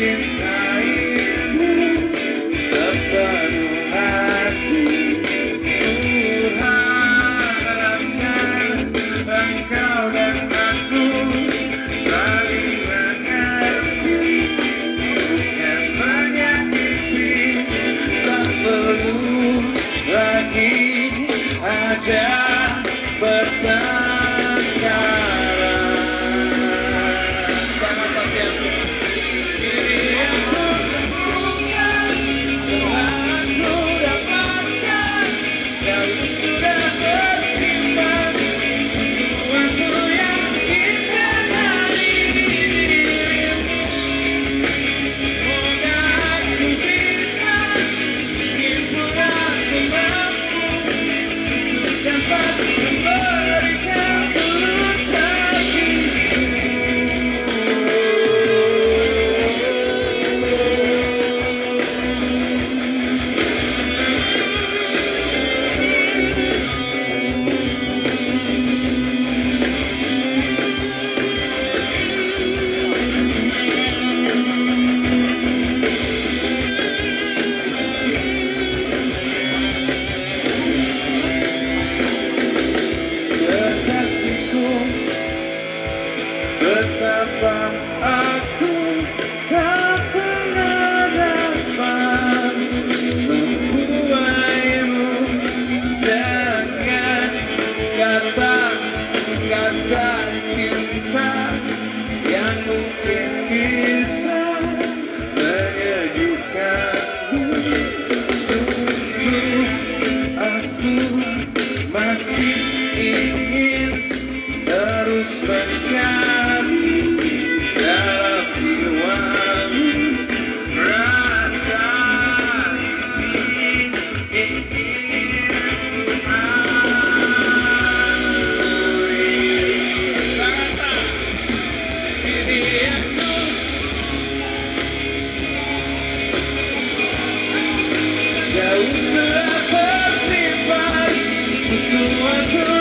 mencintaimu sesuatu yang indah